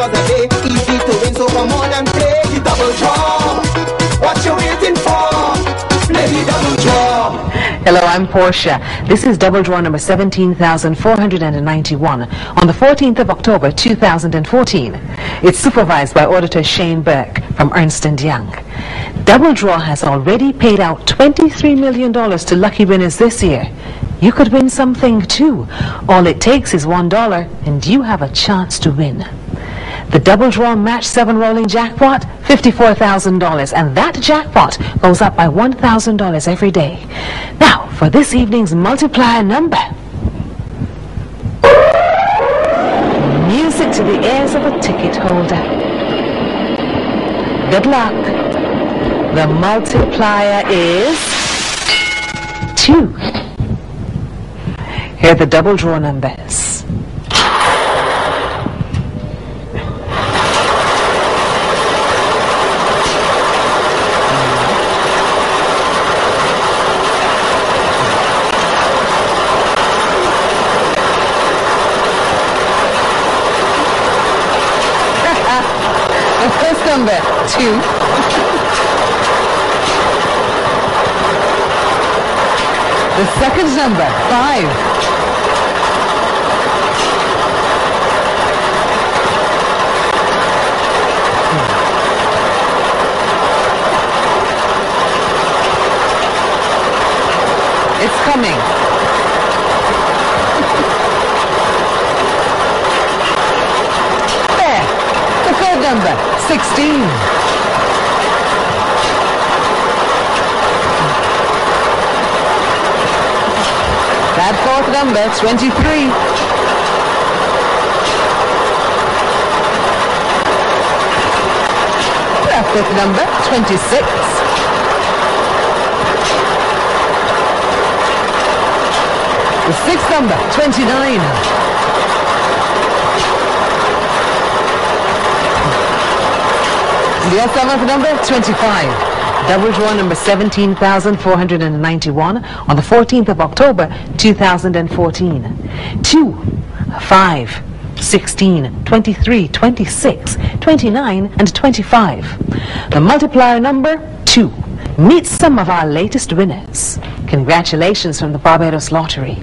draws a day. Easy to win, so come on and play the double draw. What you waiting for? Play the double draw. Hello, I'm Portia. This is double draw number 17,491 on the 14th of October 2014. It's supervised by Auditor Shane Burke from Ernst & Young. Double draw has already paid out $23 million to lucky winners this year. You could win something too. All it takes is $1 and you have a chance to win. The double draw match 7 rolling jackpot, $54,000. And that jackpot goes up by $1,000 every day. Now, for this evening's multiplier number. Music to the ears of a ticket holder. Good luck. The multiplier is 2. Here are the double draw numbers. The first number, 2. The second number, 5. It's coming. Third number, 16. That fourth number, 23. That fifth number, 26. The sixth number, 29. The seventh number, 25. Double draw number 17,491 on the 14th of October, 2014. 2, 5, 16, 23, 26, 29, and 25. The multiplier number, 2. Meet some of our latest winners. Congratulations from the Barbados Lottery.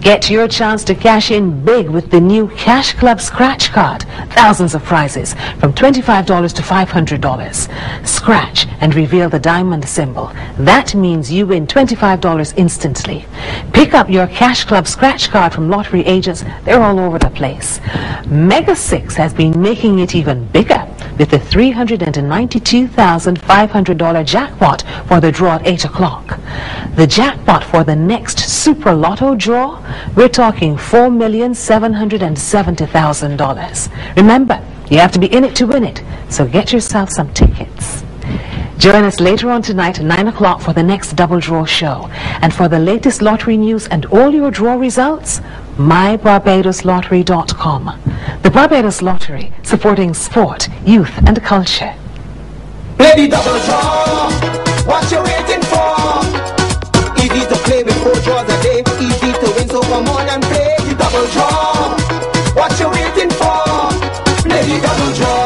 Get your chance to cash in big with the new Cash Club Scratch Card. Thousands of prizes from $25 to $500. Scratch and reveal the diamond symbol. That means you win $25 instantly. Pick up your Cash Club Scratch Card from lottery agents. They're all over the place. Mega 6 has been making it even bigger with the $392,500 jackpot for the draw at 8 o'clock. The jackpot for the next Super Lotto draw, we're talking $4,770,000. Remember, you have to be in it to win it, so get yourself some tickets. Join us later on tonight at 9 o'clock for the next Double Draw show. And for the latest lottery news and all your draw results, mybarbadoslottery.com. The Barbados Lottery, supporting sport, youth, and culture. Play the double draw. easy to win, so come on and play the double draw. What you waiting for? Play the double draw.